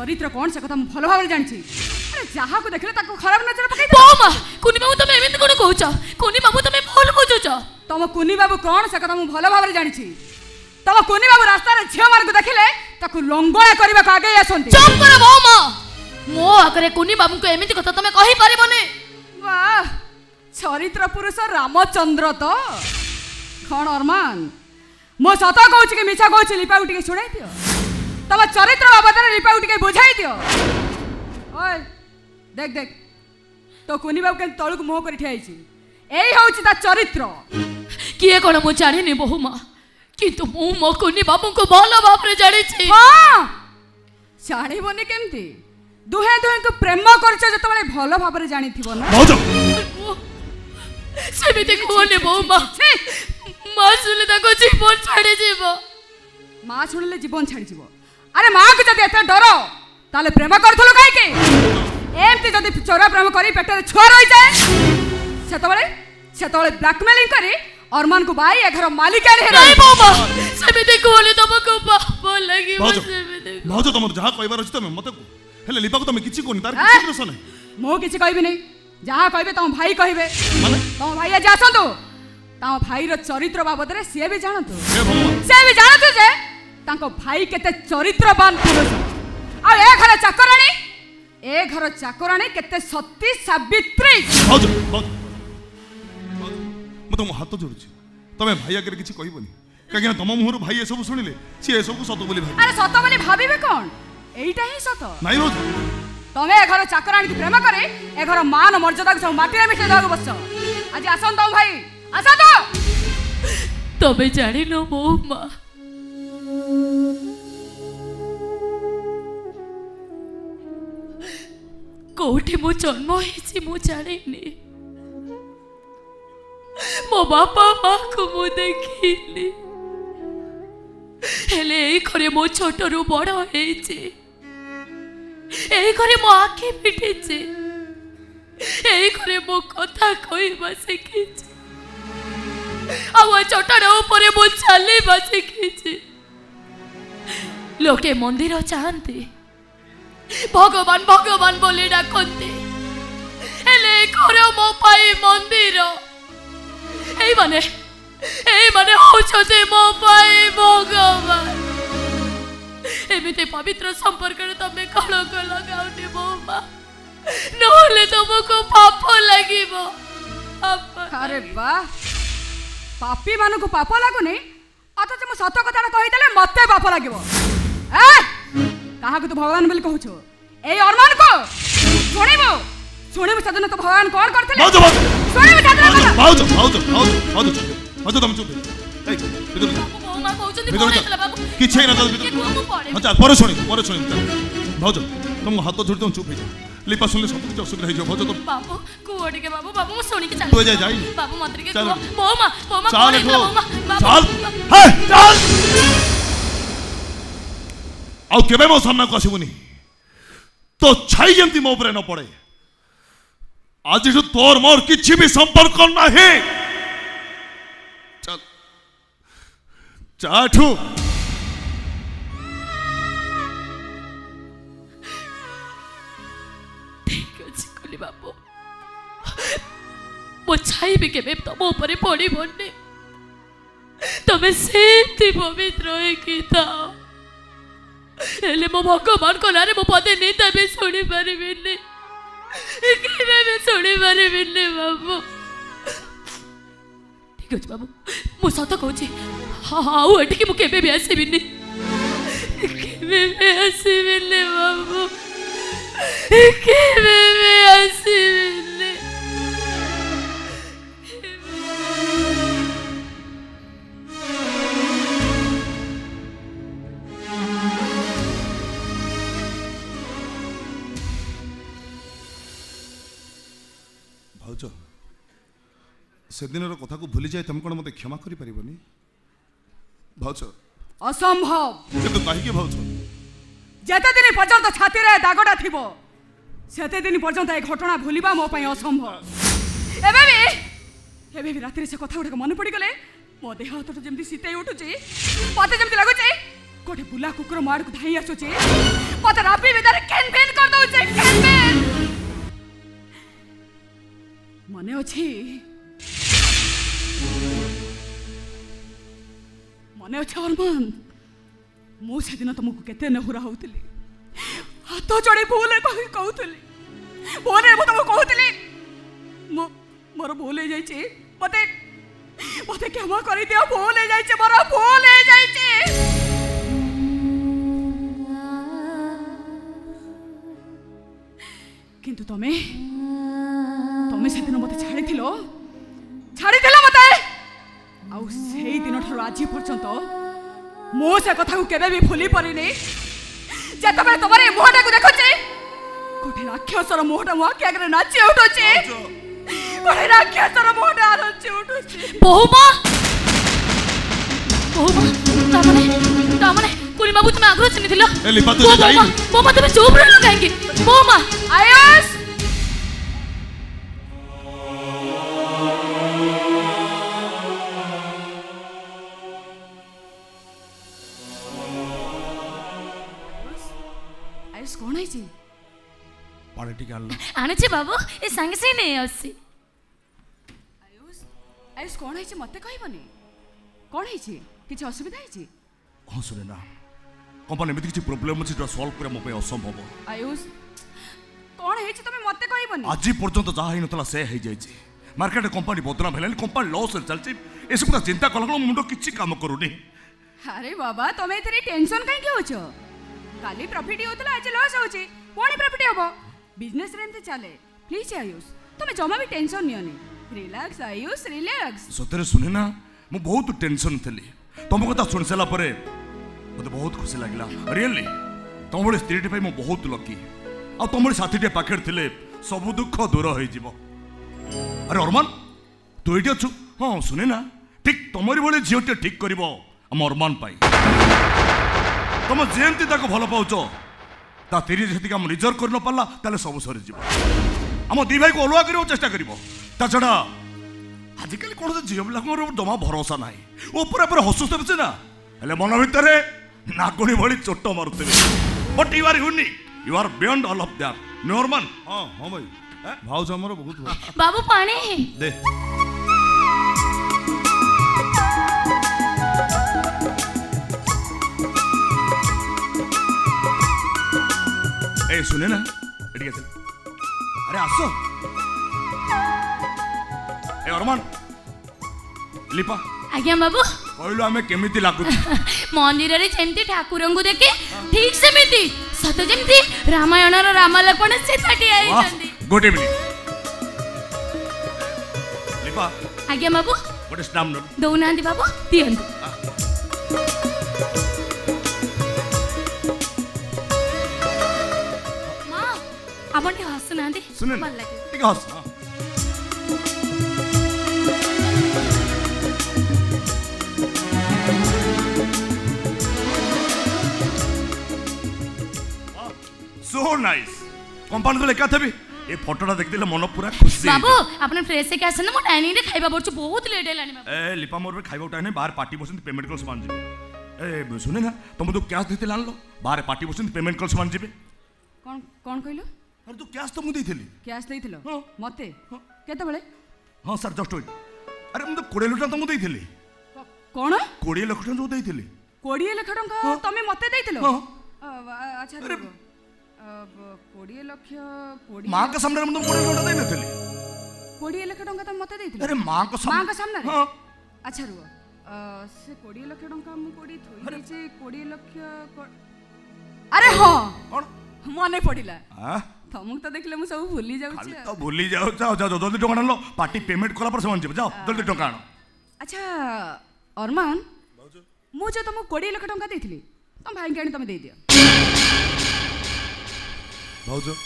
চরিত্র কোণ সে কথা ভালো ভাবে জাঁচি যাহাকে দেখলে তাকে খারাপ নজর পকাই মা কুনি বাবু তুমি এমনি কোন কৌছ কুনি বাবু তুমি ভুল বুঝুছ তম কুনি বাবু কোণ সে কথা ভালো ভাবে জাঁচি তম কুনি বাবু রাস্তার ঝিও মানুষ দেখিলে তাকে লঙ্গলা করা আগে আসতে চুপ কর মা মো আগে কুনি বাবুকে এমনি কথা তুমি কহি পারিবনি বাহ চরিত্র পুরুষ রামচন্দ্র তো কণ অরমান মো সত কৌছি কি মিছা কৌছি লিপা উঠিকে শুনাই দিও ତମ ଚରିତ୍ର ବାବଦରେ ରିପାକୁ ଟିକେ ବୁଝାଇ ଦିଅ ଓଏ ଦେଖ ଦେଖ ତୋ କୁନି ବାବୁ କେମିତି ତଳକୁ ମୁହଁ କରି ଠିଆ ହେଇଛି ଏଇ ହେଉଛି ତା ଚରିତ୍ର କିଏ କ'ଣ ମୁଁ ଜାଣିନି ବୋହୂମା କିନ୍ତୁ ମୁଁ ମୋ କୁନି ବାବୁଙ୍କୁ ଭଲ ଭାବରେ ଜାଣିଛି ଜାଣିବନି କେମିତି ଦୁହେଁ ଦୁହେଁଙ୍କୁ ପ୍ରେମ କରିଛ ଯେତେବେଳେ ଭଲ ଭାବରେ ଜାଣିଥିବ ନା ସେମିତି କୁହନି ବୋହୂମା ମା ଶୁଣିଲେ ତାଙ୍କ ଜୀବନ ଛାଡ଼ିଯିବ ମା ଶୁଣିଲେ ଜୀବନ ଛାଡ଼ିଯିବ আরে ମାକୁ ଯଦି ଏତେ ଡର ତାହେଲେ ପ୍ରେମ କରୁଥିଲୁ କାହିଁକି ଏମିତି ଯଦି ଚୋର ପ୍ରେମ କରି ପେଟରେ ଛୁଆ ରହିଯାଏ ସେତେବେଳେ ସେତେବେଳେ ବ୍ଲାକମେଲିଂ କରି ଅରମାନକୁ ଭାଇ ଏ ଘର ମାଲିକାଣୀ ହେଲାଣି ବାବା ସେମିତି କୁହନି ତମକୁ ପାପ ଲାଗିବ ସେମିତି ଭାଉଜ ତମର ଯାହା କହିବାର ଅଛି ତମେ ମତେ ହେଲେ ଲିପାକୁ ତମେ କିଛି କୁହନି ତାର କିଛି ଦୋଷ ନାହିଁ ମୁଁ କିଛି କହିବିନି ଯାହା କହିବେ ତମ ଭାଇ କହିବେ ତମ ଭାଇ ଆଜି ଆସନ୍ତୁ ତମ ଭାଇର ଚରିତ୍ର ବାବଦରେ ସିଏ ବି ଜାଣନ୍ତୁ ସିଏ ବି ଜାଣନ୍ତୁ ଯେ ତାଙ୍କ ଭାଇ କେତେ ଚରିତ୍ରବାନ ପୁରୁଷ ଆଉ ଏ ଘର ଚାକରାଣୀ ଏ ଘର ଚାକରାଣୀ କେତେ ସତୀ ସାବିତ୍ରୀ ମୁଁ ତମ ହାତ ଯୋଡୁଛି ତମେ ଭାଇ ଆଗରେ କିଛି କହିବନି କାହିଁକିନା ତମ ମୁହଁରୁ ଭାଇ ଏସବୁ ଶୁଣିଲେ ସିଏ ଏସବୁ ସତ ବୋଲି ଭାବିବେ ଆରେ ସତ ବୋଲି ଭାବିବେ କ'ଣ ଏଇଟା ହିଁ ସତ ନାଇଁ ରୋଜ ତମେ ଏ ଘର ଚାକରାଣୀକୁ ପ୍ରେମ କରେ ଏ ଘର ମାନ ମର୍ଯ୍ୟାଦାକୁ ସବୁ ମାଟିରେ ମିଶାଇ ଦେବାକୁ ବସ ଆଜି ଆସନ୍ତୁ ଭାଇ ଆସନ୍ତୁ ତମେ ଜାଣିନ ମୋ ମା' କୋଉଠି ମୁଁ ଜନ୍ମ ହେଇଛି ମୁଁ ଜାଣିନି ମୋ ବାପା ମାଆକୁ ମୁଁ ଦେଖିନି ହେଲେ ଏଇ ଘରେ ମୋ ଛୋଟରୁ ବଡ଼ ହେଇଛି ଏଇ ଘରେ ମୋ ଆଖି ଫିଟିଛି ଏଇ ଘରେ ମୋ କଥା କହିବା ଶିଖିଛି ଆଉ ଛୋଟର ଉପରେ ମୁଁ ଚାଲିବା ଶିଖିଛି ଲୋକେ ମନ୍ଦିର ଚାହାନ୍ତି ଭଗବାନ ଭଗବାନ ବୋଲି ଡାକନ୍ତି ହେଲେ ଘର ମୋ ପାଇଁ ମନ୍ଦିର ଏଇମାନେ ଏଇମାନେ ହଉଛନ୍ତି ମୋ ପାଇଁ ଭଗବାନ ଏମିତି ପବିତ୍ର ସମ୍ପର୍କରେ ତମେ କଳଙ୍କ ଲଗାଉନି ମୋ ମା ନହେଲେ ତମକୁ ପାପ ଲାଗିବ ଆରେ ବା ପାପୀ ମାନଙ୍କୁ ପାପ ଲାଗୁନି ଅଥଚ ମୁଁ ସତ କଥାଟା କହିଦେଲେ ମତେ ପାପ ଲାଗିବ କାହାକୁ ତୁ ଭଗବାନ ବୋଲି କହୁଛୁ ଏଇ ଅରମାନକୁ ଶୁଣିବୁ ଶୁଣିବୁ ସେଦିନ ତୁ ଭଗବାନ କଣ କରିଥିଲେ ଶୁଣିବୁ ସେଦିନ ଭାଉଜ ଭାଉଜ ଭାଉଜ ଭାଉଜ ଭାଉଜ ତମେ ଚୁପ୍ କିଛି ହେଇନଥିଲା ପରେ ଶୁଣିବୁ ପରେ ଶୁଣିବୁ ଭାଉଜ ତମ ହାତ ଝୁଡ଼ି ତମେ ଚୁପ୍ ହେଇଯାଅ লিপা শুনলে সব কিছু অসুবিধা হয়ে যাবে ভজ তো বাবু কুয়াড়িকে বাবু বাবু মু শুনিকে চাল তুই যা যাই বাবু মাতরিকে বৌমা বৌমা কোন বৌমা চাল চাল হ্যাঁ চাল ଆଉ କେବେ ମୋ ସାମ୍ନାକୁ ଆସିବୁନି ତୋ ଛାଇ ଯେମିତି ମୋ ଉପରେ ନ ପଡ଼େ ଆଜିଠୁ ତୋର ମୋର କିଛି ବି ସମ୍ପର୍କ ନାହିଁ ଚାଠୁ ଅଛି ବାବୁ ମୋ ଛାଇ ବି କେବେ ତମ ଉପରେ ପଡ଼ିବନି ତମେ ସେମିତି ପବିତ୍ର ହେଇକି ଥାଅ ହେଲେ ମୋ ଭଗବାନ କଲାରେ ମୋ ପଦେ ନେଇ ତେବେ ଶୁଣିପାରିବିନି କେବେ ଶୁଣିପାରିବିନି ବାବୁ ଠିକ ଅଛି ବାବୁ ମୁଁ ସତ କହୁଛି ଆଉ ଏଠିକି ମୁଁ କେବେ ବି ଆସିବିନି କେବେ ବି ଆସିବିନି ବାବୁ କେବେ ବି ଆସିବିନି সেদিনের কথা ভুলে যাই তুমি কোণ মতো ক্ষমা করে পারি ভাউছ অসম্ভব কিন্তু কী ভাউছ যেতদিন পর্যন্ত ছাতিরে দাগটা থিব সেতদিন পর্যন্ত এই ঘটনা ভুলিবা মো পাই অসম্ভব এবে বি এবে বি রাতে সে কথা গুড়াক মনে পড়িগলে মো দেহ হাতটা যেমনি শীতাই উঠুছি মতো যেমনি লাগুছে গোটে বুলা কুকুর মো আড়ক ধাই আসুছে মতো রাপি বিদারে কেন ভেন করে দউছে কেন ভেন মনে অছি ଅଛି ଅରମାନ ମୁଁ ସେଦିନ ତୁମକୁ କେତେ ନେହୁରା ହଉଥିଲି ହାତ ଚଢ଼େଇ ଭୁଲରେ କହି କହୁଥିଲି ଭୁଲରେ ମୁଁ ତୁମକୁ କହୁଥିଲି ମୁଁ ମୋର ଭୁଲ ହେଇଯାଇଛି ମୋତେ ମୋତେ କ୍ଷମା କରିଦିଅ ଭୁଲ ହେଇଯାଇଛି ମୋର ଭୁଲ ହେଇଯାଇଛି কিন্তু তুমি তুমি সেদিন মতো ছাড়িছিল ছাড়িছিল মতো আউ সেই ଦିନଠାରୁ ଆଜି ପର୍ଯ୍ୟନ୍ତ ମୁଁ ସେ କଥାକୁ କେବେ ବି ଭୁଲି ପାରିନି ଯେତେବେଳେ ତମର ଏ ମୁହଁଟାକୁ ଦେଖୁଛି ଗୋଟେ ରାକ୍ଷସର ମୁହଁଟା ମୋ ଆଖି ଆଗରେ ନାଚି ଉଠୁଛି ଗୋଟେ ରାକ୍ଷସର ମୁହଁଟା ନାଚି ଉଠୁଛି ବୋହୁମା ବୋହୁମା ତାମାନେ ତାମାନେ ପୁରୀ ବାବୁ ତୁମେ ଆଗରୁ ଚିହ୍ନିଥିଲ ବୋମା ତମେ ଚୁପ୍ ରହିଲ କାହିଁକି ବୋମା ଆୟୁଷ ଗାଣିଲ ଆଣୁଛି ବାବୁ ଏ ସାଙ୍ଗେ ସାଙ୍ଗେ ନେଇ ଆସି ଆୟୁଷ ଆୟୁଷ କ'ଣ ହେଇଛି ମୋତେ କହିବନି କ'ଣ ହେଇଛି କିଛି ଅସୁବିଧା ହେଇଛି ହଁ ସୁନେନା କ'ଣ କମ୍ପାନୀ ଏମିତି କିଛି ପ୍ରୋବ୍ଲେମ୍ ଅଛି ଯେଉଁଟା ସଲ୍ଭ କରିବା ମୋ ପାଇଁ ଅସମ୍ଭବ ଆୟୁଷ କ'ଣ ହେଇଛି ତମେ ମୋତେ କହିବନି ଆଜି ପର୍ଯ୍ୟନ୍ତ ଯାହା ହେଇନଥିଲା ସେ ହେଇଯାଇଛି ମାର୍କେଟରେ କମ୍ପାନୀ ବଦନାମ ହେଲାଣି କମ୍ପାନୀ ଲସ୍ରେ ଚାଲିଛି ଏସବୁ କଥା ଚିନ୍ତା କଲା ମୋ ମୁଣ୍ଡ କିଛି କାମ କରୁନି ଆରେ ବାବା ତମେ ଏଥିରେ ଟେନସନ୍ କାହିଁକି ହେଉଛ କାଲି ପ୍ରଫିଟ୍ ହେଉଥିଲା ଆଜି ଲସ୍ ହେଉଛି ପୁଣି ପ୍ରଫିଟ୍ ହେବ ବିଜନେସ୍ରେ ଏମିତି ଚାଲେ ପ୍ଲିଜ୍ પ્લીઝ ତମେ ଜମା ବି બી ନିଅନି ରିଲାକ୍ସ રિલેક્સ ରିଲାକ୍ସ ସତରେ સତରେ ଶୁଣେ ନା ମୁଁ ବହୁତ ଟେନସନ୍ ଥିଲି ତମ କଥା ଶୁଣିସାରିଲା ପରେ ମୋତେ ବହୁତ ଖୁସି ଲାଗିଲା ରିଏଲି ତମ ଭଳି ସ୍ତ୍ରୀଟି ପାଇଁ ମୁଁ ବହୁତ ଲକି ଆଉ ତମ ଭଳି ସାଥିଟିଏ ପାଖରେ ଥିଲେ ସବୁ ଦୁଃଖ ଦୂର ହେଇଯିବ ଆରେ ଅରମାନ ତୁ ଏଇଠି ଅଛୁ ହଁ ଶୁଣେ ନା ଠିକ୍ ତମରି ଭଳି ଝିଅଟିଏ ଠିକ୍ କରିବ ଆମ ଅରମାନ ପାଇଁ ତମ ଯେମିତି ତାକୁ ଭଲ ପାଉଛ তা ତିରିଶ ଯେତିକି ଆମେ ରିଜର୍ଭ କରିନପାରିଲା ତାହେଲେ ସବୁ ସରିଯିବ ଆମ ଦୁଇ ଭାଇକୁ ଅଲଗା କରିବାକୁ ଚେଷ୍ଟା କରିବ ତା ଛଡ଼ା ଆଜିକାଲି କୌଣସି ଝିଅ ପିଲାଙ୍କର ଜମା ଭରସା ନାହିଁ ଉପରେ ଉପରେ ହସୁଥିବେ ସିନା ହେଲେ ମନ ଭିତରେ ନାଗୁଣି ଭଳି ଚୋଟ ମାରୁଥିବେ but you are unique you are beyond all of that ନୋରମାନ ହଁ ହଁ ଭାଇ ଭାଉଜ ଆମର ବହୁତ ବାବୁ ପାଣି ଦେ ए सुने ना ठीक है अरे आसो ए अरमान लिपा ଆଜ୍ଞା ବାବୁ କହିଲୁ ଆମେ କେମିତି ଲାଗୁଛୁ ମନ୍ଦିରରେ ଯେମିତି ଠାକୁରଙ୍କୁ ଦେଖେ ଠିକ ସେମିତି ସତ ଯେମିତି ରାମାୟଣର ରାମଲକ୍ଷ୍ମଣ ସୀତା ଠିଆ ହେଇଛନ୍ତି ଗୋଟେ ମିନିଟ୍ ଲିପା ଆଜ୍ଞା ବାବୁ ଗୋଟେ ସ୍ନାମ ଦଉନାହାନ୍ତି ବାବୁ ଦିଅନ୍ତୁ শুনেন ঠিক আছে সো নাইস কম্পাউন্ড কলে কা থাবি এ ফটোটা দেখিদেলে মন পুরা খুশি বাবু আপনার ফ্রেশ হয়ে আসেন না মো ডাইনিং রে খাইবা পড়ছে বহুত লেট হলানি বাবু এ লিপা মোর খাইবা টাইম নাই বাহার পার্টি বসন্ত পেমেন্ট করছ মান যাবে এ শুনে না তোমে তো ক্যাশ দিতে আনলো বাহার পার্টি বসন্ত পেমেন্ট করছ মান যাবে কোন কোন কইলো আরে ତୁ କ୍ୟାସ୍ ତ ମୁଁ ଦେଇଥିଲି କ୍ୟାସ୍ ଦେଇଥିଲ ହଁ। କେତେବେଳେ ହଁ ସାର୍ ଜଷ୍ଟ ୱେଟ୍ ଆରେ ମୁଁ ତ କୋଡ଼ିଏ ଲକ୍ଷ ଟଙ୍କା ତ ମୁଁ ଦେଇଥିଲି କ'ଣ କୋଡ଼ିଏ ଲକ୍ଷ ଟଙ୍କା ଯୋଉ ଦେଇଥିଲି କୋଡ଼ିଏ ଲକ୍ଷ ଟଙ୍କା ହଁ। ତମେ ମୋତେ ଦେଇଥିଲ ଆଚ୍ଛା ଆରେ- କୋଡ଼ିଏ ଲକ୍ଷ କୋଡ଼ିଏ ମାଆଙ୍କ ସାମ୍ନାରେ ମୁଁ ତମକୁ କୋଡ଼ିଏ ଲକ୍ଷ ଟଙ୍କା ଦେଇନଥିଲି କୋଡ଼ିଏ ଲକ୍ଷ ଟଙ୍କା ତମେ ମୋତେ ଦେଇଥିଲ ଆରେ ମାଆଙ୍କ ମାଆଙ୍କ ସାମ୍ନାରେ ଆଚ୍ଛା ରୁହ ସେ କୋଡ଼ିଏ ଲକ୍ଷ ଟଙ୍କା ମୁଁ କୋଡ଼ିଏ ଥୋଇ କୋଡ଼ିଏ ଲକ୍ଷ ଆରେ ହଁ କ'ଣ ମନେ ପଡ଼ିଲା ଆଁ ତମକୁ ତ ଦେଖିଲେ ମୁଁ ସବୁ ଭୁଲି ଯାଉଛି ତ ଭୁଲି ଯାଉଛ ଯାଅ ଯାଅ ଜଲ୍ଦି ଟଙ୍କା ଆଣିଲ ପାର୍ଟି ପେମେଣ୍ଟ କଲା ପରେ ସେମାନେ ଯିବେ ଯାଅ ଜଲ୍ଦି ଟଙ୍କା ଆଣ ଆଚ୍ଛା ଅରମାନ ମୁଁ ଯେଉଁ ତମକୁ କୋଡ଼ିଏ ଲକ୍ଷ ଟଙ୍କା ଦେଇଥିଲି ତମ ଭାଇକି ଆଣି ତମେ ଦେଇଦିଅ ଭାଉଜ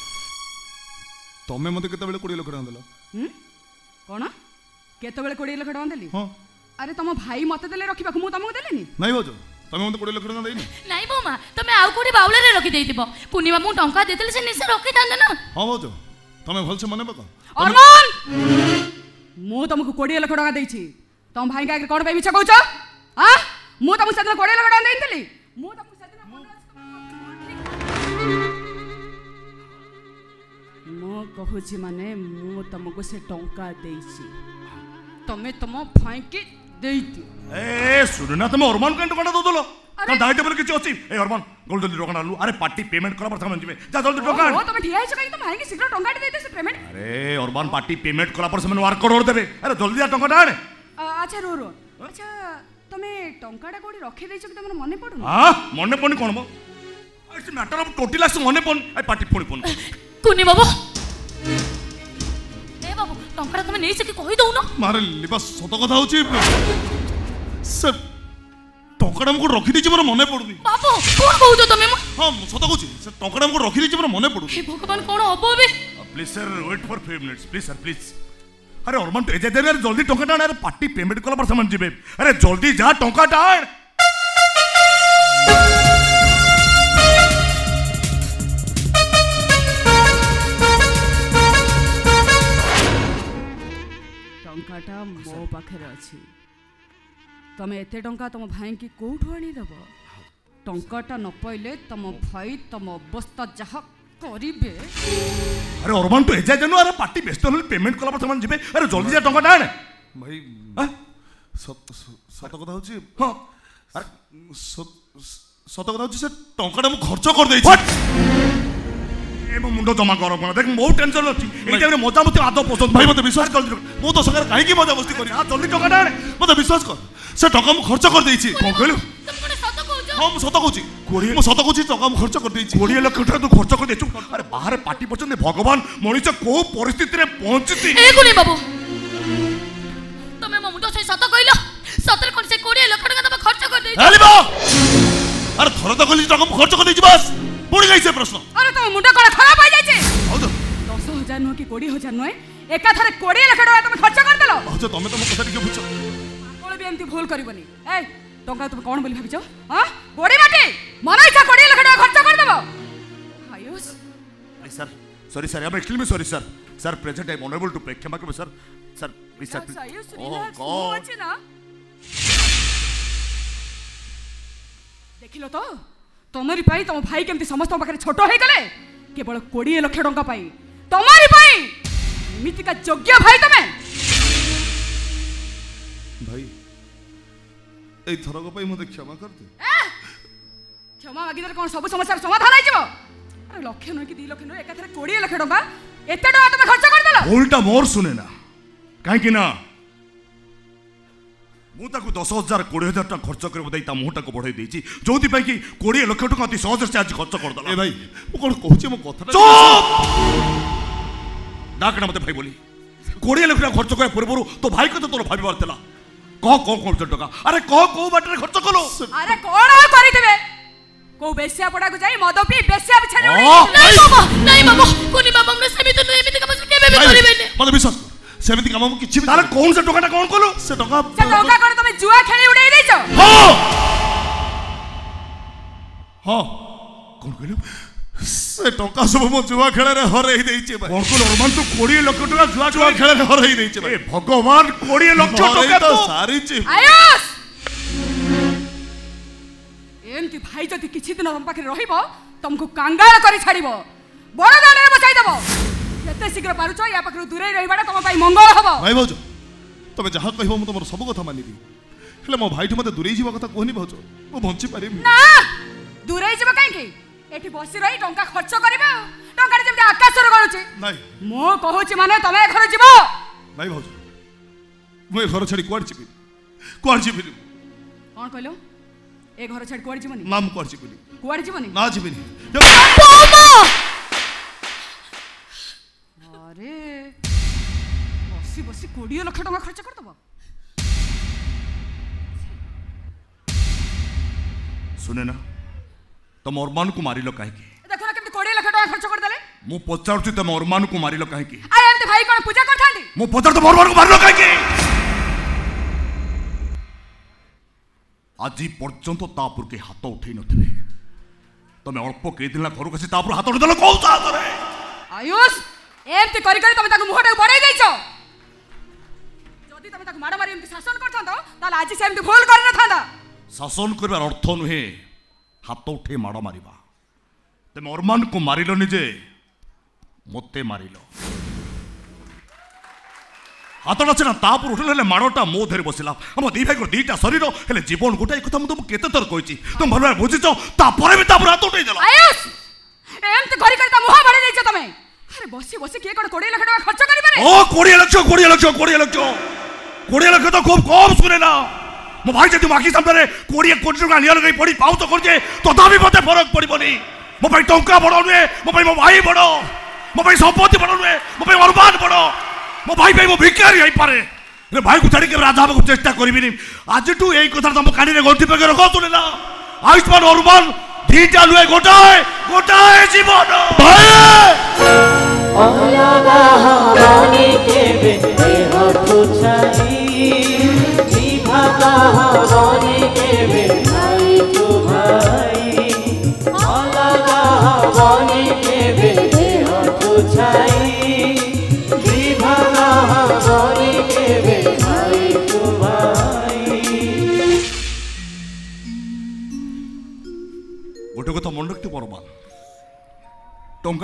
ତମେ ମୋତେ କେତେବେଳେ କୋଡ଼ିଏ ଲକ୍ଷ ଟଙ୍କା ଦେଲ କ'ଣ କେତେବେଳେ କୋଡ଼ିଏ ଲକ୍ଷ ଟଙ୍କା ଦେଲି ହଁ ଆରେ ତମ ଭାଇ ମୋତେ ଦେଲେ ରଖିବାକୁ ମୁଁ ତମକୁ ଦେଲିନି ନାଇଁ ଭାଉଜ তুমি মতো কোড়ি লক্ষ টাকা দেইনি নাই বোমা তুমি আউ কোড়ি বাউলারে রকি দেইতিব পূর্ণিমা মু টঙ্কা দেইতলে সে নিশা রকি দান্দ না হ্যাঁ বউ তুমি ভালসে মনে পক অরমান মু তোমাকে কোড়ি লক্ষ টাকা দেইছি ତମ ଭାଇଙ୍କ ଆଗରେ କ'ଣ ପାଇଁ ମିଛ କହୁଛ ଆ ମୁଁ ତମକୁ ସେଦିନ କୋଡ଼ିଏ ଲକ୍ଷ ଟଙ୍କା ଦେଇଥିଲି ମୁଁ ତମକୁ ସେଦିନ ମୁଁ କହୁଛି ମାନେ ମୁଁ ତମକୁ ସେ ଟଙ୍କା ଦେଇଛି ତମେ ତମ ଭାଇକି ದೇಯ್ತು ಏ ಸುರನಾಥ ಹೊರಮಾನ್ ಕಂಡುಕೊಂಡ ದೋದಲು ನಾನು ದಾಯಿತ ಬರಕ್ಕೆ ಚೋಚಿ ಏ ಹೊರಮಾನ್ ಗೋಲ್ಡ್ ಜಲ್ದಿ ರೋಕಣ ಅಲ್ಲು ಅರೆ ಪಾರ್ಟಿ ಪೇಮೆಂಟ್ ಕೊಲ ಬರ್ತಾ ಮಂಜಿಮೆ ಜಾ ಜಲ್ದಿ ರೋಕಣ ಓ ತಮ ಡಿಯಾ ಜಗೈ ತಮ ಹಂಗೆ ಸಿಗ್ರ ಟೊಂಗಾಡಿ ದೈತೆ ಸೆ ಪೇಮೆಂಟ್ ಅರೆ ಹೊರಮಾನ್ ಪಾರ್ಟಿ ಪೇಮೆಂಟ್ ಕೊಲ ಪರ್ಸೆ ಮನ ವಾರ್ ಕೊಡೋರ್ ದೇಬೆ ಅರೆ ಜಲ್ದಿ ಆ ಟೊಂಗಾಡ ಆಣೆ আচ্ছা রো রো আচ্ছা তুমি টঙ্কাটা কোটি রখে দেইছো কি তোমার মনে পড়ুনি হ্যাঁ মনে পড়ুনি কোন মো ইটস ম্যাটার অফ টোটাল আস মনে পড়ুনি আই পার্টি পড়ি পড়ুনি কুনি বাবা ଟଙ୍କାଟା ତମେ ନେଇସାରି କହିଦେଉନ ମାରେ ଲିବା ସତ କଥା ହଉଛି ସେ ଟଙ୍କାଟା ମୁଁ କୋଉଠି ରଖିଦେଇଛି ମୋର ମନେ ପଡୁନି ବାବୁ କଣ କହୁଛ ତମେ ହଁ ମୁଁ ସତ କହୁଛି ସେ ଟଙ୍କାଟା ମୁଁ କୋଉଠି ରଖିଦେଇଛି ମୋର ମନେ ପଡୁନି ହେ ଭଗବାନ କଣ ହବ ଏବେ please sir wait for five minutes please sir please আরে অরমান এই যে আরে জলদি টঙ্কাটা আন আরে পার্টি পেমেন্ট কলা পর সেমান যাবে আরে জলদি যা টঙ্কাটা আন ଟଙ୍କାଟା ମୋ ପାଖରେ ଅଛି ତମେ ଏତେ ଟଙ୍କା ତମ ଭାଇଙ୍କି କେଉଁଠୁ ଆଣିଦେବ ଟଙ୍କାଟା ନ ପାଇଲେ ତମ ଭାଇ ତମ ଅବସ୍ଥା ଯାହା କରିବେ আরে অরমান তো এজা জানো আরে পার্টি ব্যস্ত হলে পেমেন্ট কলা পর তোমার যাবে আরে জলদি যা টাকাটা আনে ভাই সত কথা হচ্ছে হ্যাঁ আরে সত কথা হচ্ছে সে টাকাটা আমি খরচ করে দিয়েছি ମୋ ମୁଣ୍ଡ ଜମା ଗରମ କଲା ଦେଖ ବହୁତ ଟେନସନ୍ ଅଛି ଏଇ ଟାଇମ୍ରେ ମଜାମସ୍ତି ଆଦୌ ପସନ୍ଦ ଭାଇ ମୋତେ ବିଶ୍ୱାସ କଲି ମୁଁ ତୋ ସାଙ୍ଗରେ କାହିଁକି ମଜାମସ୍ତି କରିବି ଆ ଜଲ୍ଦି ଟଙ୍କାଟା ଆଣେ ମୋତେ ବିଶ୍ୱାସ କର ସେ ଟଙ୍କା ମୁଁ ଖର୍ଚ୍ଚ କରିଦେଇଛି କ'ଣ କହିଲୁ ହଁ ମୁଁ ସତ କହୁଛି କୋଡ଼ିଏ ମୁଁ ସତ କହୁଛି ଟଙ୍କା ମୁଁ ଖର୍ଚ୍ଚ କରିଦେଇଛି କୋଡ଼ିଏ ଲକ୍ଷ ଟଙ୍କା ତୁ ଖର୍ଚ୍ଚ କରିଦେଇଛୁ ଆରେ ବାହାରେ ପାଟି ପଡ଼ୁଛନ୍ତି ଭଗବାନ ମଣିଷ କୋଉ ପରିସ୍ଥିତିରେ ପହଞ୍ଚିଛି ବାବୁ ତମେ ମୋ ମୁଣ୍ଡ ସେଇ ସତ କହିଲ ସତରେ କ'ଣ ସେ କୋଡ଼ିଏ ଲକ୍ଷ ଟଙ୍କା ତମେ ଖର୍ଚ୍ଚ କରିଦେଇଛ ଆରେ ଥର ତ କହିଲି ଟଙ୍କା ମୁଁ ଖର୍ଚ୍ଚ କରିଦେଇଛି ବାସ୍ পড়ি যাইছে প্রশ্ন আরে তো মুন্ড কোড়া খারাপ হয়ে যাইছে হও তো 10000 নো কি 20000 নো একাধারে 20 লাখ টাকা তুমি খরচ করে দেল হও তো তুমি তো মো কথা টিকে বুঝছো কোন বি এমতি ভুল করিবনি এই টঙ্কা তুমি কোন বলি ভাবিছো হ্যাঁ গড়ি মাটি মন ইচ্ছা 20 লাখ টাকা খরচ করে দেব Ayush I sir sorry sir I am extremely sorry sir sir present I am unable to pay ক্ষমা করবে sir sir please sir Ayush relax oh oh, আছে না দেখিলো তো ତମରି ପାଇଁ ତମ ଭାଇ କେମିତି ସମସ୍ତଙ୍କ ପାଖରେ ଛୋଟ ହେଇଗଲେ କେବଳ କୋଡ଼ିଏ ଲକ୍ଷ ଟଙ୍କା ପାଇଁ ତମରି ପାଇଁ ଏମିତିକା ଯୋଗ୍ୟ ଭାଇ ତମେ ଭାଇ ଏଇ ଥରକ ପାଇଁ ମୋତେ କ୍ଷମା କରିଦେ କ୍ଷମା ମାଗିଦେଲେ କ'ଣ ସବୁ ସମସ୍ୟାର ସମାଧାନ ହେଇଯିବ ଲକ୍ଷ ନୁହେଁ କି ଦୁଇ ଲକ୍ଷ ନୁହେଁ ଏକାଥରେ କୋଡ଼ିଏ ଲକ୍ଷ ଟଙ୍କା ଏତେ ଟଙ୍କା ତମେ ଖର୍ଚ୍ଚ କରିଦେଲ ଭୁଲଟା ମୋର ଶୁଣେ ନା କାହିଁକି ନା ମୁଁ ତାକୁ ଦଶ ହଜାର କୋଡ଼ିଏ ହଜାର ଟଙ୍କା ଖର୍ଚ୍ଚ କରିବ ଦେଇ ତା ମୁହଁଟାକୁ ବଢ଼େଇ ଦେଇଛି ଯେଉଁଥିପାଇଁ କି କୋଡ଼ିଏ ଲକ୍ଷ ଟଙ୍କା ଅତି ସହଜରେ ସେ ଆଜି ଖର୍ଚ୍ଚ କରିଦେଲା ଏ ଭାଇ ମୁଁ କ'ଣ କହୁଛି ମୋ କଥା ଡାକଣା ମୋତେ ଭାଇ ବୋଲି କୋଡ଼ିଏ ଲକ୍ଷ ଟଙ୍କା ଖର୍ଚ୍ଚ କରିବା ପୂର୍ବରୁ ତୋ ଭାଇ କଥା ତୋର ଭାବିବାର ଥିଲା କହ କଣ କରୁଛ ଟଙ୍କା ଆରେ କହ କୋଉ ବାଟରେ ଖର୍ଚ୍ଚ କଲୁ ଆରେ କଣ ଆଉ କରିଦେବେ କୋଉ ବେଶିଆ ପଡ଼ାକୁ ଯାଇ ମଦ ପିଇ ବେଶିଆ ବିଛାରେ ନାଇଁ ମାମା ନାଇଁ ମାମା କୁନି ମାମା ମୁଁ ସେମିତି ନୁହେଁ ଏମିତି କାମ କେବେ ବି କରିବେନି ମୋତେ ବିଶ୍ୱାସ ସେମିତି କାମ ମୁଁ କିଛି ତାହେଲେ କଣ ସେ ଟଙ୍କାଟା କଣ କଲୁ ସେ ଟଙ୍କା ସେ ଟଙ୍କା କଣ ତମେ ଜୁଆ ଖେଳି ଉଡେଇ ଦେଇଛ ହଁ ହଁ କଣ କହିଲୁ ସେ ଟଙ୍କା ସବୁ ମୁଁ ଜୁଆ ଖେଳରେ ହରେଇ ଦେଇଛି ଭାଇ କହିଲୁ ଅରମାନ ତୁ କୋଡ଼ିଏ ଲକ୍ଷ ଟଙ୍କା ଜୁଆ ଜୁଆ ଖେଳରେ ହରେଇ ଦେଇଛି ଭାଇ ଭଗବାନ କୋଡ଼ିଏ ଲକ୍ଷ ଟଙ୍କା ତ ସାରିଛି ଏମିତି ଭାଇ ଯଦି କିଛି ଦିନ ତମ ପାଖରେ ରହିବ ତମକୁ କାଙ୍ଗାଳ କରି ଛାଡ଼ିବ ବଡ଼ ଦାଣ୍ଡରେ ବସାଇ ଦେବ ଏତେ ଶୀଘ୍ର ପାରୁଛ ୟା ପାଖରୁ ଦୂରେଇ ରହିବାଟା ତମ ପାଇଁ ମଙ୍ଗଳ ହବ ଭାଇ ଭାଉଜ ତମେ ଯାହା କହିବ ମୁଁ ତମର ସବୁ କଥା ମାନିବି ହେଲେ ମୋ ଭାଇଠୁ ମତେ ଦୂରେଇ ଯିବା କଥା କୁହନି ଭାଉଜ ମୁଁ ବଞ୍ଚି ପାରିବି ନା ଦୂରେଇ ଯିବ କାହିଁକି ଏଠି ବସି ରହି ଟଙ୍କା ଖର୍ଚ୍ଚ କରିବା ଆଉ ଯେମିତି ଆକାଶରେ ଗଳୁଛି ନାଇଁ ମୁଁ କହୁଛି ମାନେ ତମେ ଏ ଘର ଯିବ ନାଇଁ ଭାଉଜ ମୁଁ ଏ ଘର ଛାଡ଼ି କୁଆଡ଼େ ଯିବି କୁଆଡ଼େ ଯିବିନି କ'ଣ କହିଲ ଏ ଘର ଛାଡ଼ି କୁଆଡ଼େ ଯିବନି ନା ମୁଁ କୁଆଡ଼େ ଯିବିନି କୁଆଡ଼େ ଯିବନି ନା ଯିବିନି আরে বসি বসি কোড়িয়ে লক্ষ টাকা খরচ করেদেব শুনে না ତମ ଅରମାନଙ୍କୁ ମାରିଲ କାହିଁକି ଦେଖୁନ କେମିତି କୋଡ଼ିଏ ଲକ୍ଷ ଟଙ୍କା ଖର୍ଚ୍ଚ କରିଦେଲେ ମୁଁ ପଚାରୁଛି ତମ ଅରମାନଙ୍କୁ ମାରିଲ କାହିଁକି ଆରେ ଏମିତି ଭାଇ କ'ଣ ପୂଜା କରିଥାନ୍ତି ମୁଁ ପଚାରୁଛି ତମ ଅରମାନଙ୍କୁ ମାରିଲ କାହିଁକି ଆଜି ପର୍ଯ୍ୟନ୍ତ ତା ଉପରୁ କେହି ହାତ ଉଠେଇ ନଥିଲେ ତମେ ଅଳ୍ପ କେଇ ଦିନ ଘରକୁ ଆସି ତା ଉପରୁ ହାତ ଉଠେଇଦେଲ କହୁଛ ହାତରେ ଆୟୁଷ এমতি করে করে তুমি তাকে মুহটাকে বড়াই দেইছ যদি তুমি তাকে মাড় মারি এমতি শাসন করছত তাহলে আজি সে এমতি ভুল করে না থাকা শাসন করবার অর্থ নুহে হাত উঠে মাড় মারিবা তুমি অরমানকু মারিল নিজে মতে মারিল হাতটা সিনা তাপর উঠিল হলে মাড়টা মো ধরে বসিলা আমার দুই ভাইকর দুইটা শরীর হলে জীবন গোটা এই কথা মু তোমাকে কেতে থর কইছি তুমি ভালো বুঝিছ তারপরে বি তাপর হাত উঠাই দেল আয়ুষ এমতি করে করে তা মুহা বাড়ি দেইছ তুমি বসে বসে কে করে কোড়িয়ে লাখ টাকা খরচ করি পারে ও কোড়িয়ে লক্ষ কোড়িয়ে লক্ষ কোড়িয়ে লক্ষ কোড়িয়ে লক্ষ তো খুব কম শুনে না ମୋ ଭାଇ ଯଦି ମାଗି ସାମ୍ନାରେ କୋଡ଼ିଏ କୋଟି ଟଙ୍କା ନିଆଁ ଲଗାଇ ପଡ଼ି ପାଉତ କରୁଛେ ତଥାପି ମୋତେ ଫରକ ପଡ଼ିବନି ମୋ ପାଇଁ ଟଙ୍କା ବଡ଼ ନୁହେଁ ମୋ ପାଇଁ ମୋ ଭାଇ ବଡ଼ ମୋ ପାଇଁ ସମ୍ପତ୍ତି ବଡ଼ ନୁହେଁ ମୋ ପାଇଁ ଅନୁମାନ ବଡ଼ ମୋ ଭାଇ ପାଇଁ ମୁଁ ଭିକାରୀ ହେଇପାରେ ହେଲେ ଭାଇକୁ ଛାଡ଼ି କେବେ ରାଧା ହେବାକୁ ଚେଷ୍ଟା କରିବିନି ଆଜିଠୁ ଏଇ କଥା ତମ କାଣିରେ ଗଣ୍ଠି ପକେଇ ରଖନ୍ତୁ ନା ଆୟୁଷ୍ମାନ ଅନୁମାନ ଦୁଇଟା ନୁହେଁ ଗୋଟାଏ ଗୋଟାଏ ଜୀବନ অলাগাহানিকে বেহে হতো চাই বিভাগাহা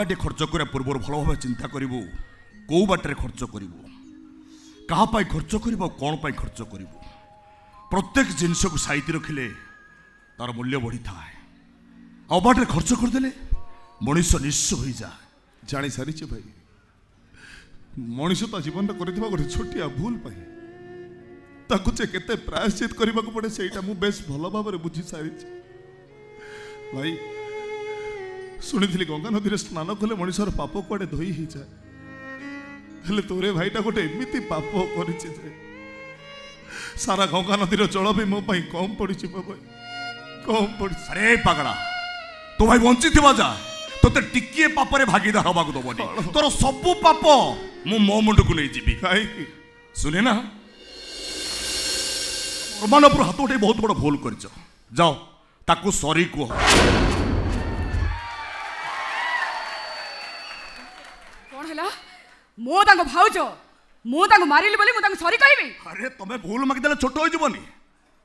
ଟଙ୍କାଟିଏ ଖର୍ଚ୍ଚ କରିବା ପୂର୍ବରୁ ଭଲ ଭାବେ ଚିନ୍ତା କରିବୁ କେଉଁ ବାଟରେ ଖର୍ଚ୍ଚ କରିବୁ କାହା ପାଇଁ ଖର୍ଚ୍ଚ କରିବୁ ଆଉ କ'ଣ ପାଇଁ ଖର୍ଚ୍ଚ କରିବୁ ପ୍ରତ୍ୟେକ ଜିନିଷକୁ ସାଇତି ରଖିଲେ ତା'ର ମୂଲ୍ୟ ବଢ଼ିଥାଏ ଆଉ ବାଟରେ ଖର୍ଚ୍ଚ କରିଦେଲେ ମଣିଷ ନିଃସ୍ୱ ହୋଇଯାଏ ଜାଣିସାରିଛି ଭାଇ ମଣିଷ ତା ଜୀବନରେ କରିଥିବା ଗୋଟେ ଛୋଟିଆ ଭୁଲ ପାଇଁ ତାକୁ ଯେ କେତେ ପ୍ରାୟଶ୍ଚିତ କରିବାକୁ ପଡ଼େ ସେଇଟା ମୁଁ ବେଶ ଭଲ ଭାବରେ ବୁଝିସାରିଛି ଭାଇ শুনেছিলি গঙ্গা নদীরে স্নান কলে মনিষর পাপ কুয়াড়ে ধোই হয়েযায় ହେଲେ ତୋରେ ଭାଇଟା ଗୋଟେ ଏମିତି ପାପ କରିଛି ଯେ ସାରା ଗଙ୍ଗା ନଦୀର ଜଳ ବି ମୋ ପାଇଁ କମ୍ ପଡ଼ିଛି ମୋ ଭାଇ କମ୍ ପଡ଼ିଛି ଆରେ ପାଗଳା ତୋ ଭାଇ ବଞ୍ଚିଥିବା ଯା ତୋତେ ଟିକିଏ ପାପରେ ଭାଗିଦାର ହବାକୁ ଦବନି ତୋର ସବୁ ପାପ ମୁଁ ମୋ ମୁଣ୍ଡକୁ ନେଇଯିବି କାହିଁକି ଶୁଣେ ନା ପ୍ରମାଣ ଉପରୁ ହାତ ଉଠେଇ ବହୁତ ବଡ଼ ଭୁଲ କରିଛ ଯାଅ ତାକୁ ସରି କୁହ मो तांगो भाऊ जो मो तांगो मारिल बोली मो तांगो सॉरी कहिबे अरे तमे भूल मागि देले छोटो होइ जबनी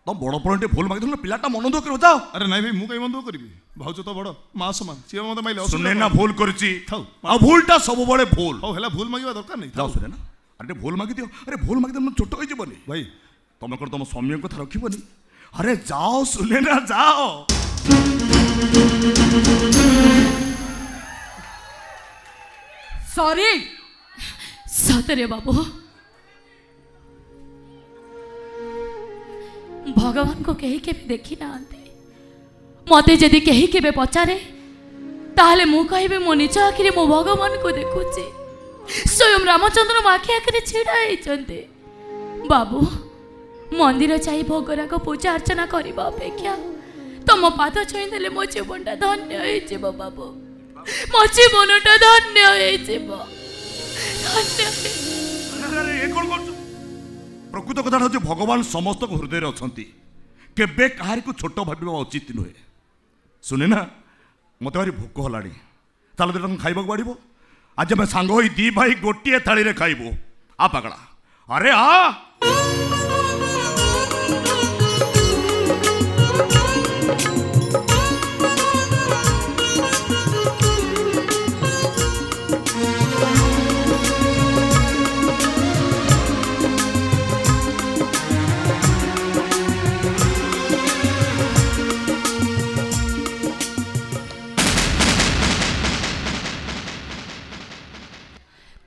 त बडो परंटे भूल मागि पिलाटा मन दो करो जाओ अरे नै भाई मु कहि बंदो करबी भाऊ त बडो मा समान सिय मते माइले सुनै भूल करछि थौ आ भूलटा सब बडे भूल हो हला भूल मागिबा दरकार नै जाओ सुनै अरे भूल मागि अरे भूल मागि छोटो होइ जबनी तमे कर तम सम्यक कथा रखिबनी अरे जाओ सुनै ना सॉरी సతరే బాబు ଭଗବାନଙ୍କୁ କେହି କେବେ ଦେଖିନାହାନ୍ତି ମୋତେ ଯଦି କେହି କେବେ ପଚାରେ ତାହେଲେ ମୁଁ କହିବି ମୋ ନିଜ ଆଖିରେ ମୋ ଭଗବାନଙ୍କୁ ଦେଖୁଛି ସ୍ୱୟଂ ରାମଚନ୍ଦ୍ର ମୋ ଆଖି ଆଖିରେ ଛିଡ଼ା ହେଇଛନ୍ତି ବାବୁ ମନ୍ଦିର ଯାଇ ଭୋଗରାଗ ପୂଜା ଅର୍ଚ୍ଚନା କରିବା ଅପେକ୍ଷା ତମ ପାଦ ଛୁଇଁଦେଲେ ମୋ ଜୀବନଟା ଧନ୍ୟ ହେଇଯିବ ବାବୁ ମୋ ଜୀବନଟା ଧନ୍ୟ ହେଇଯିବ প্রকৃত কথা হচ্ছে ভগবান সমস্ত হৃদয়ে অনেক কেবে কাহারিকু ছোট ভাবিবা উচিত নুহে শুনে না মতো ভারি ভোক হলানি তাহলে দুইটা তুমি খাইবাকে বাড়ব আজ আমি সাঙ্গ হয়ে দি ভাই গোটিয়ে থাড়ি খাইবু আ পাগড়া আরে আ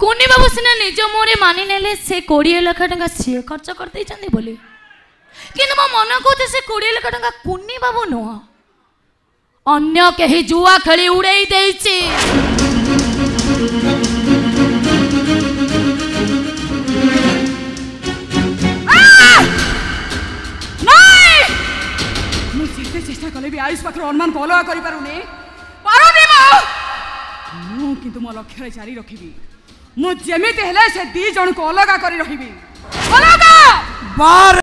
କୁନି ବାବୁ ସିନା ନିଜ ମୁହଁରେ ମାନି ନେଲେ ସେ କୋଡ଼ିଏ ଲକ୍ଷ ଟଙ୍କା ସିଏ ଖର୍ଚ୍ଚ କରିଦେଇଛନ୍ତି ବୋଲି କିନ୍ତୁ ମୋ ମନ କହୁଛି ସେ କୋଡ଼ିଏ ଲକ୍ଷ ଟଙ୍କା କୁନି ବାବୁ ନୁହଁ ଅନ୍ୟ କେହି ଜୁଆ ଖେଳି ଉଡ଼େଇ ଦେଇଛି চেষ্টা কলে বি আয়ুষ পাখর অনুমান ফলোয়া করি পারুনি পারুনি মা মু কিন্তু মো লক্ষ্যরে জারি রাখিবি मुझे दिजन को अलग कर